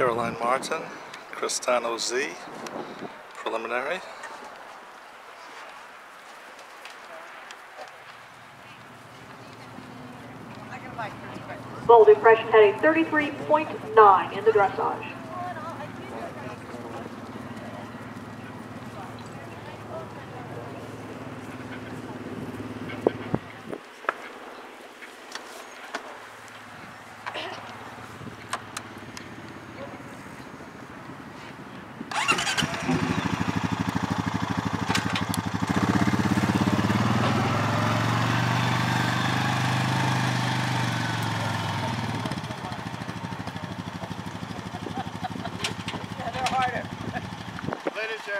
Caroline Martin, Cristano Z, preliminary. Bold Impression had a 33.9 in the dressage. For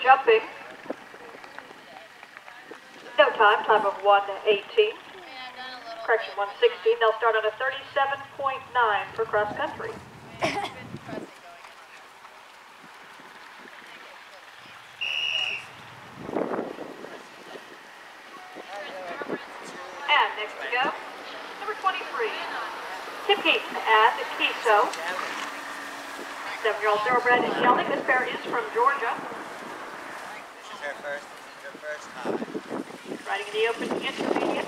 jumping, no time, time of 118. Correction, 116. They'll start on a 37.9 for cross country. And next to go, number 23, Tim Keaton and Kiso. Seven-year-old thoroughbred gelding. This pair is from Georgia. This is her first, her first time. Riding in the open intermediate.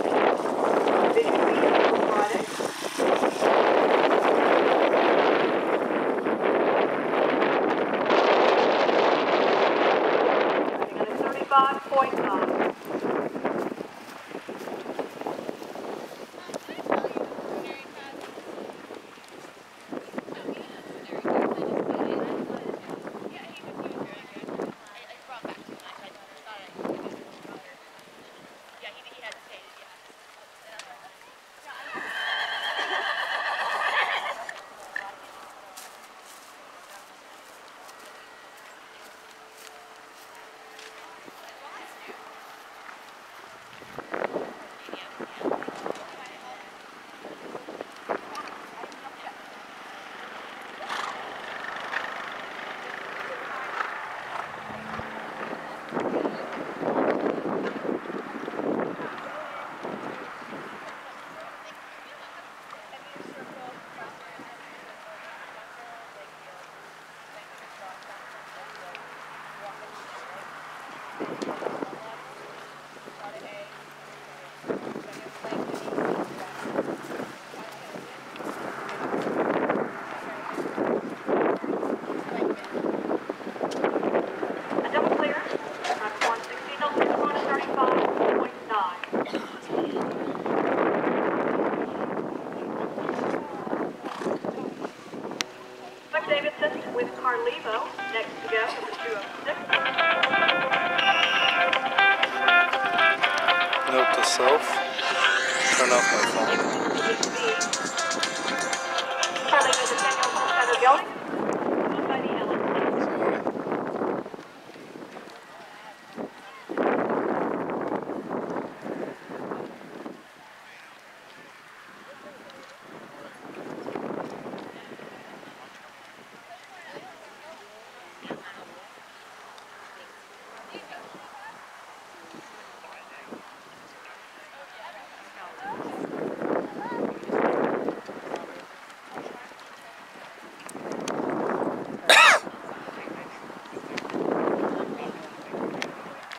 With Carlevo next to go, number 206. Note to self, turn off my phone.